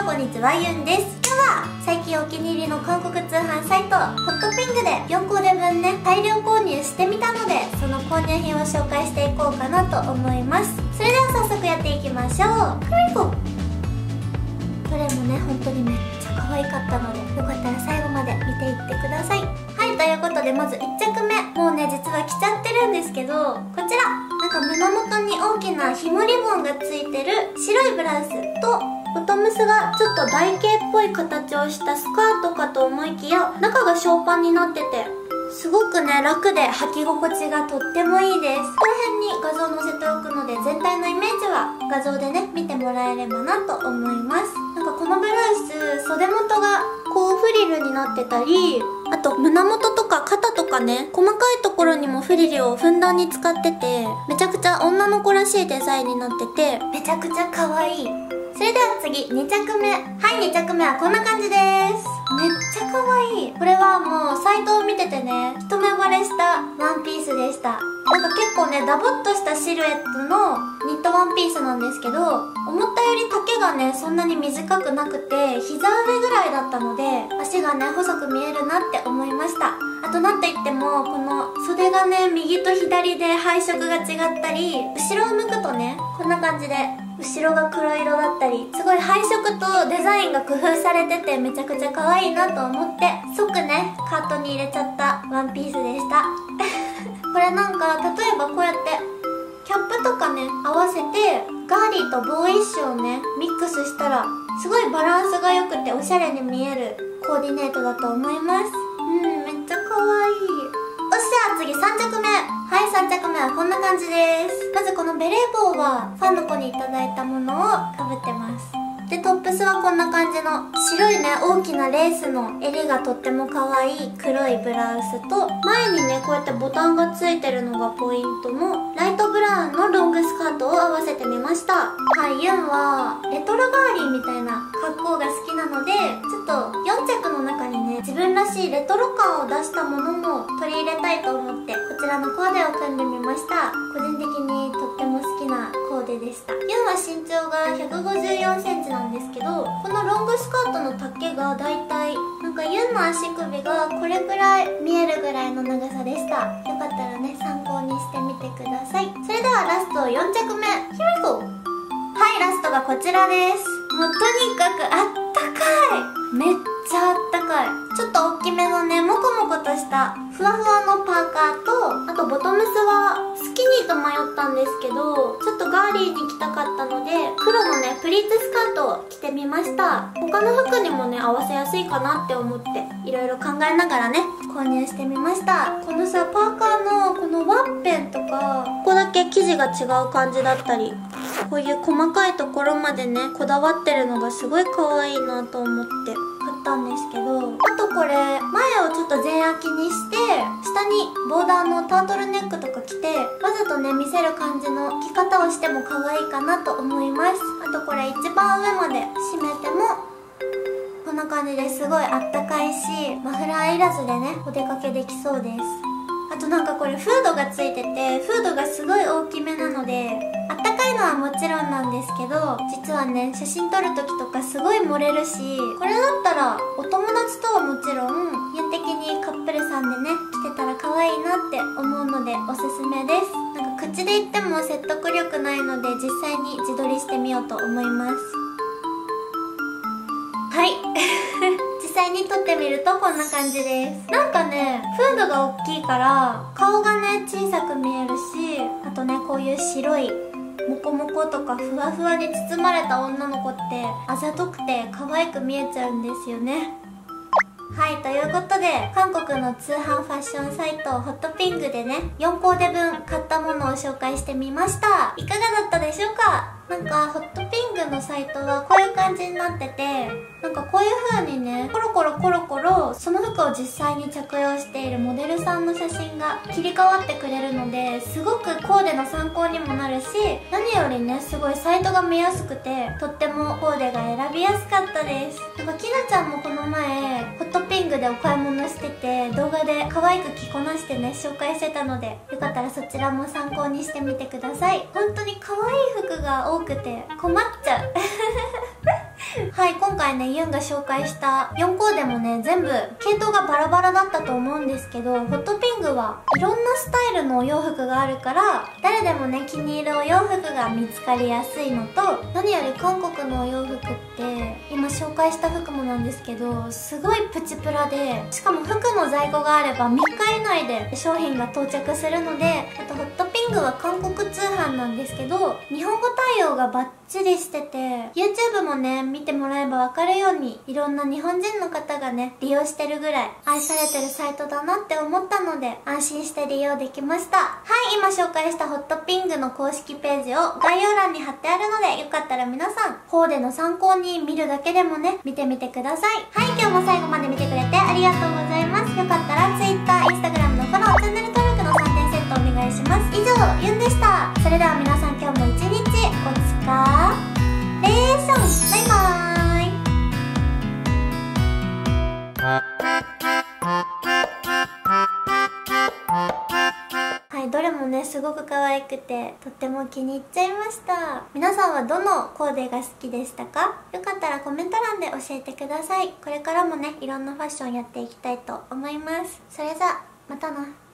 はこんにちはゆんです。今日は最近お気に入りの韓国通販サイトホットピンクで4コーデ分ね大量購入してみたのでその購入品を紹介していこうかなと思います。それでは早速やっていきましょう。クリコどれもね本当にめっちゃ可愛かったのでよかったら最後まで見ていってください。はいということでまず1着目。もうね実は着ちゃってるんですけどこちら。なんか胸元に大きな紐リボンがついてる白いブラウスとボトムスがちょっと台形っぽい形をしたスカートかと思いきや中がショーパンになっててすごくね楽で履き心地がとってもいいです。この辺に画像載せておくので全体のイメージは画像でね見てもらえればなと思います。なんかこのブラウス袖元がこうフリルになってたりあと胸元とか肩とかね細かいところにもフリルをふんだんに使っててめちゃくちゃ女の子らしいデザインになっててめちゃくちゃ可愛い。それでは次2着目。はい2着目はこんな感じです。めっちゃ可愛い。これはもうサイトを見ててね一目惚れしたワンピースでした。なんか結構ねダボっとしたシルエットのニットワンピースなんですけど思ったより丈がねそんなに短くなくて膝上ぐらいだったので足がね細く見えるなって思いました。あとなんといってもこの袖がね右と左で配色が違ったり後ろを向くとねこんな感じで後ろが黒色だったりすごい配色とデザインが工夫されててめちゃくちゃ可愛いなと思って即ねカートに入れちゃったワンピースでした。これなんか例えばこうやってキャップとかね合わせてガーリーとボーイッシュをねミックスしたらすごいバランスが良くておしゃれに見えるコーディネートだと思います。うんめっちゃ可愛い。おっしゃ次3着目。はい3着目はこんな感じです。まずこのベレー帽はファンの子にいただいたものをかぶってます。スはこんな感じの白いね大きなレースの襟がとっても可愛い黒いブラウスと前にねこうやってボタンがついてるのがポイントのライトブラウンのロングスカートを合わせてみました。はいユンはレトロガーリーみたいな格好が好きなのでちょっと4着の中にね自分らしいレトロ感を出したものも取り入れたいと思ってこちらのコーデを組んでみました。個人的にでした。ユンは身長が154センチなんですけどこのロングスカートの丈がだいたいなんかユンの足首がこれくらい見えるぐらいの長さでした。よかったらね参考にしてみてください。それではラスト4着目。Here we go はいラストがこちらです。もうとにかくあったかい。ねモコモコとしたふわふわのパーカーとあとボトムスはスキニーと迷ったんですけどちょっとガーリーに着たかったので黒のねプリーツスカートを着てみました。他の服にもね合わせやすいかなって思っていろいろ考えながらね購入してみました。このさパーカーのこのワッペンとかここだけ生地が違う感じだったりこういう細かいところまでねこだわってるのがすごい可愛いなと思って。ったんですけどあとこれ前をちょっと全開きにして下にボーダーのタートルネックとか着てわざとね見せる感じの着方をしても可愛いかなと思います。あとこれ一番上まで締めてもこんな感じですごいあったかいしマフラーいらずでねお出かけできそうです。あとなんかこれフードがついててフードがすごい大きめなのであったかいのはもちろんなんですけど実はね写真撮る時とかすごい漏れるしこれだったらお友達とはもちろん家的にカップルさんでね着てたら可愛いなって思うのでおすすめです。なんか口で言っても説得力ないので実際に自撮りしてみようと思います。に撮ってみるとこんな感じです。なんかねフードが大きいから顔がね小さく見えるしあとねこういう白いモコモコとかふわふわに包まれた女の子ってあざとくて可愛く見えちゃうんですよね。はいということで韓国の通販ファッションサイトホットピングでね4コーデ分買ったものを紹介してみました。いかがだったでしょうか？なんかホットピングのサイトはこういう感じになっててなんかこういう風にねコロコロコロコロその服を実際に着用しているモデルさんの写真が切り替わってくれるのですごくコーデの参考にもなるし何よりねすごいサイトが見やすくてとってもコーデが選びやすかったです。なんかきなちゃんもこの前グでお買い物してて動画で可愛く着こなしてね紹介してたのでよかったらそちらも参考にしてみてください。本当に可愛い服が多くて困っちゃう。今回ねユンが紹介した4コーデもね全部系統がバラバラだったと思うんですけどホットピングはいろんなスタイルのお洋服があるから誰でもね気に入るお洋服が見つかりやすいのと何より韓国のお洋服って今紹介した服もなんですけどすごいプチプラでしかも服の在庫があれば3日以内で商品が到着するのであとホットピングは韓国通販なんですけど日本語対応がバッチリしてて YouTube もね見てもらえば分かるようにいろんな日本人の方がね利用してるぐらい愛されてるサイトだなって思ったので安心して利用できました。はい今紹介したホットピングの公式ページを概要欄に貼ってあるのでよかったら皆さんコーデの参考に見るだけでもね見てみてください。はい今日も最後まで見てくれてありがとうございます。よかったら Twitter、Instagram します。以上ユンでしたそれでは皆さん今日も一日お疲れーションバイバーイどれもねすごく可愛くてとっても気に入っちゃい。ました皆さんはどのコーデが好きでしたかよかったらコメント欄で教えてください。これからもねい。ろんなファッションやってい。きたい。と思い。ますそれじゃまたな